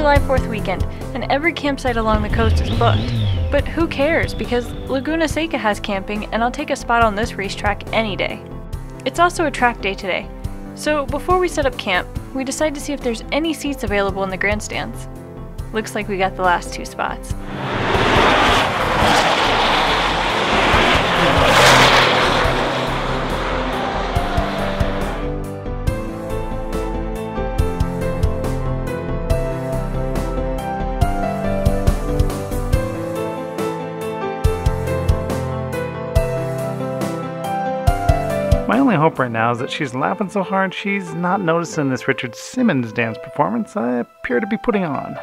July 4th weekend, and every campsite along the coast is booked. But who cares because Laguna Seca has camping, and I'll take a spot on this racetrack any day. It's also a track day today, so before we set up camp, we decide to see if there's any seats available in the grandstands. Looks like we got the last two spots. My only hope right now is that she's laughing so hard she's not noticing this Richard Simmons dance performance I appear to be putting on.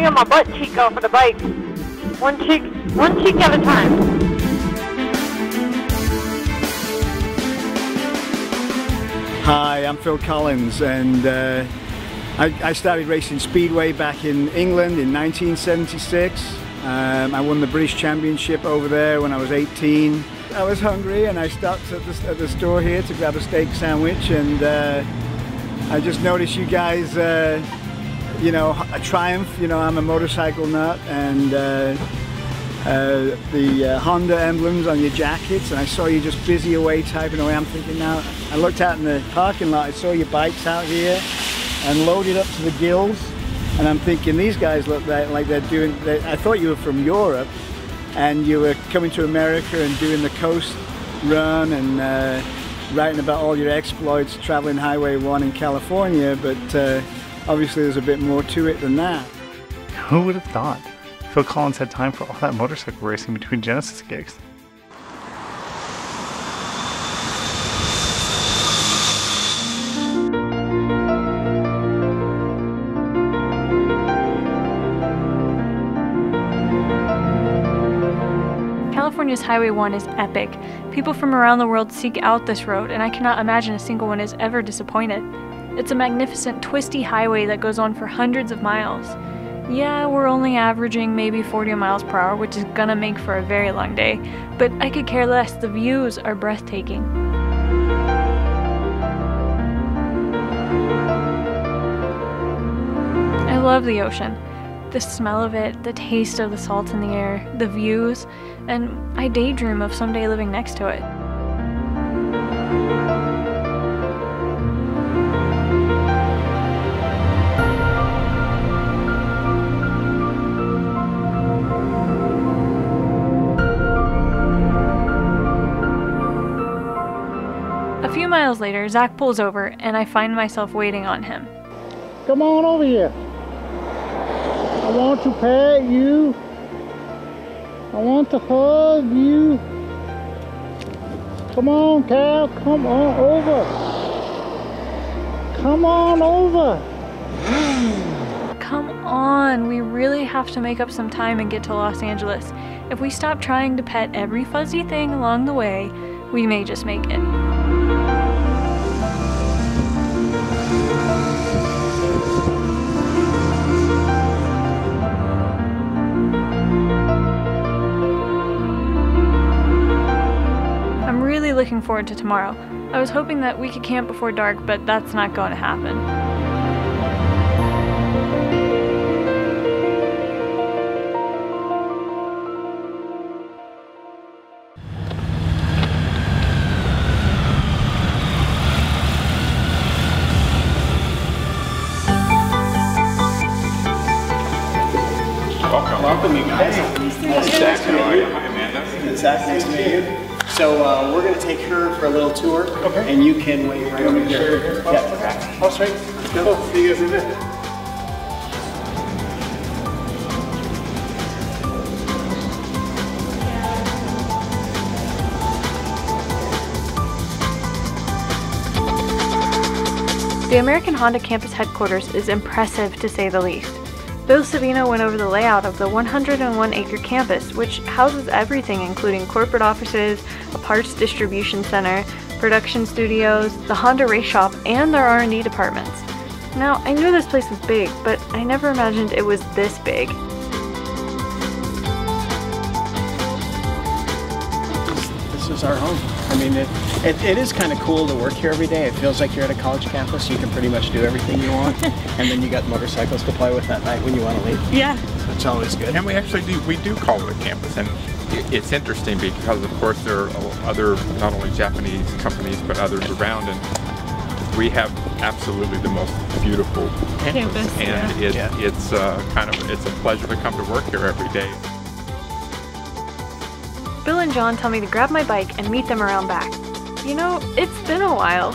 Hanging my butt cheek off of the bike. One cheek, one cheek at a time. Hi, I'm Phil Collins, and uh, I, I, started racing speedway back in England in 1976. Um, I won the British Championship over there when I was 18. I was hungry, and I stopped at the, at the store here to grab a steak sandwich, and uh, I just noticed you guys. Uh, you know, a Triumph, you know, I'm a motorcycle nut and uh, uh, the uh, Honda emblems on your jackets and I saw you just busy away typing away. I'm thinking now, I looked out in the parking lot, I saw your bikes out here and loaded up to the gills and I'm thinking these guys look like they're doing, they, I thought you were from Europe and you were coming to America and doing the coast run and uh, writing about all your exploits traveling Highway 1 in California, but uh, obviously there's a bit more to it than that. Who would have thought Phil Collins had time for all that motorcycle racing between Genesis gigs? California's Highway 1 is epic. People from around the world seek out this road, and I cannot imagine a single one is ever disappointed. It's a magnificent, twisty highway that goes on for hundreds of miles. Yeah, we're only averaging maybe 40 miles per hour, which is gonna make for a very long day, but I could care less. The views are breathtaking. I love the ocean. The smell of it, the taste of the salt in the air, the views, and I daydream of someday living next to it. Miles later, Zach pulls over and I find myself waiting on him. Come on over here. I want to pet you. I want to hug you. Come on, Cal. Come on over. Come on over. Come on, we really have to make up some time and get to Los Angeles. If we stop trying to pet every fuzzy thing along the way, we may just make it. Looking forward to tomorrow. I was hoping that we could camp before dark, but that's not going to happen. welcome you guys. Zach, how are you? Hi, Amanda. Zach, nice to meet you. So uh, we're going to take her for a little tour. Okay. And you can wait right over here. Yeah. Oh, sweet. Let's go. See you guys in a bit. The American Honda campus headquarters is impressive to say the least. Bill Savino went over the layout of the 101 acre campus, which houses everything including corporate offices, a parts distribution center, production studios, the Honda race shop, and their R&D departments. Now, I knew this place was big, but I never imagined it was this big. This is our home. I mean, it, it, it is kind of cool to work here every day. It feels like you're at a college campus. You can pretty much do everything you want. and then you got motorcycles to play with at night when you want to leave. Yeah. So it's always good. And we actually do, we do call it a campus. And it's interesting because, of course, there are other, not only Japanese companies, but others around. And we have absolutely the most beautiful campus. Campus, and it, Yeah. it's uh, kind of, it's a pleasure to come to work here every day. Bill and John tell me to grab my bike and meet them around back. You know, it's been a while.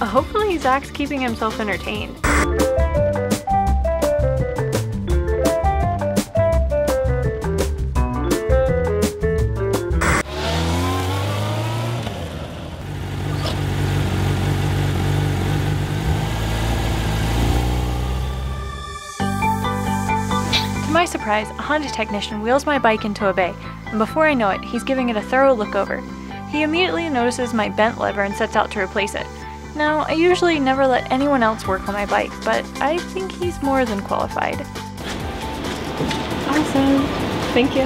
Hopefully, Zach's keeping himself entertained. To my surprise, a Honda technician wheels my bike into a bay, and before I know it, he's giving it a thorough look over. He immediately notices my bent lever and sets out to replace it. Now, I usually never let anyone else work on my bike, but I think he's more than qualified. Awesome. Thank you.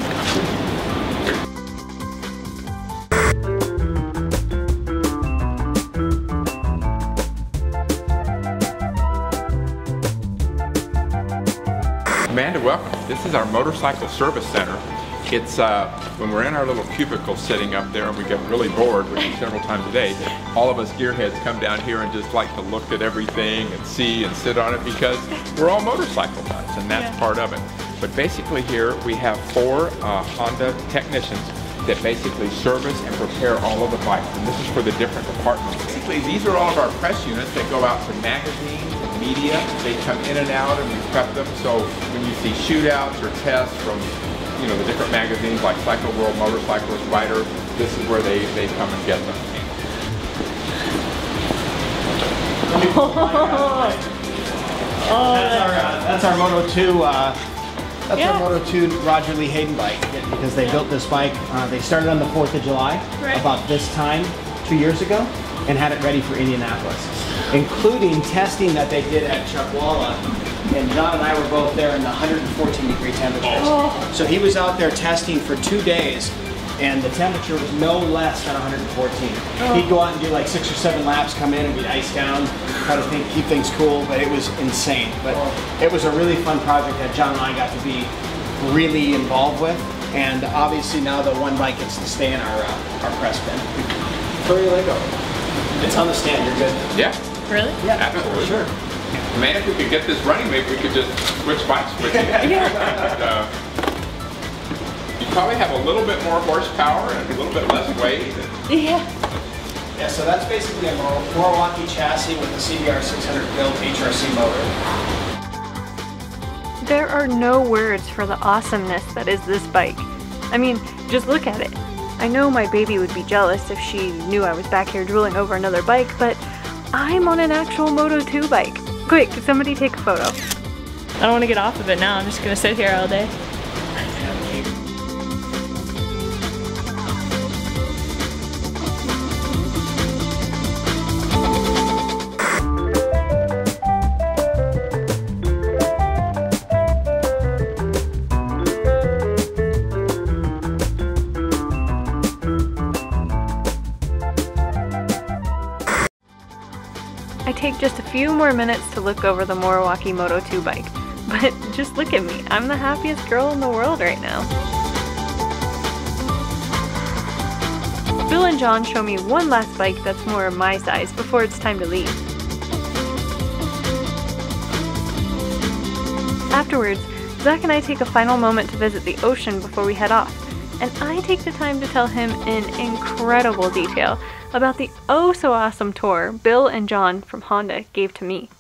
Amanda, welcome. This is our motorcycle service center. It's uh, when we're in our little cubicle sitting up there and we get really bored, which is several times a day, all of us gearheads come down here and just like to look at everything and see and sit on it because we're all motorcycle nuts and that's part of it. But basically here we have four uh, Honda technicians that basically service and prepare all of the bikes. And this is for the different departments. Basically, these are all of our press units that go out to magazines and media. They come in and out and we prep them. So when you see shootouts or tests from you know, the different magazines like Cycle World, Motorcyclist, Rider, this is where they, they come and get them. Oh, That's our, uh, that's our Moto 2. Uh, that's Yeah. our Moto 2 Roger Lee Hayden bike because they built this bike. Uh, they started on the 4th of July Right. about this time two years ago and had it ready for Indianapolis, including testing that they did at Chuckwalla. And John and I were both there in the 114 degree temperatures. So he was out there testing for two days and the temperature was no less than 114. He'd go out and do like six or seven laps, come in and we'd ice down, try to think, keep things cool, but it was insane. But it was a really fun project that John and I got to be really involved with. And obviously now the one bike gets to stay in our, uh, our press bin. Throw your Lego. It's on the stand, you're good. Yeah, Really? Yeah, Absolutely. Sure. Man, if we could get this running, maybe we could just switch bikes with you. And, uh, you probably have a little bit more horsepower and a little bit less weight. Yeah. Yeah, so that's basically a Mor- Moriwaki chassis with a CBR 600 built HRC motor. There are no words for the awesomeness that is this bike. I mean, just look at it. I know my baby would be jealous if she knew I was back here drooling over another bike, but I'm on an actual Moto 2 bike. Quick, somebody take a photo. I don't want to get off of it now. I'm just gonna sit here all day. I take just a few more minutes to look over the Moriwaki Moto 2 bike. But just look at me. I'm the happiest girl in the world right now. Bill and John show me one last bike that's more my size before it's time to leave. Afterwards, Zach and I take a final moment to visit the ocean before we head off, and I take the time to tell him in incredible detail about the oh so awesome tour Bill and John from Honda gave to me.